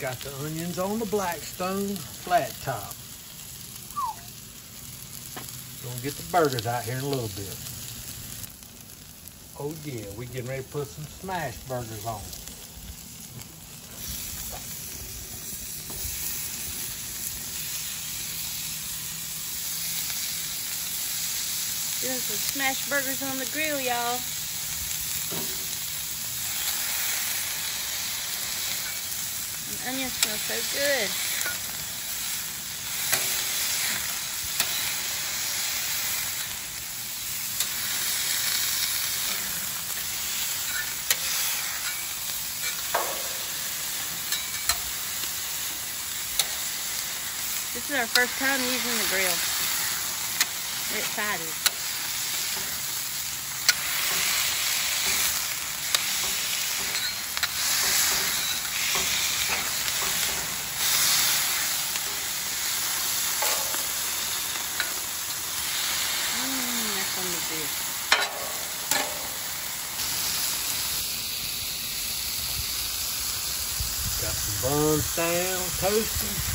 Got the onions on the Blackstone flat top. Gonna get the burgers out here in a little bit. Oh yeah, we getting ready to put some smashed burgers on. Doing some smash burgers on the grill, y'all. Onions smell so good. This is our first time using the grill. We're excited. Got some buns down, toasted.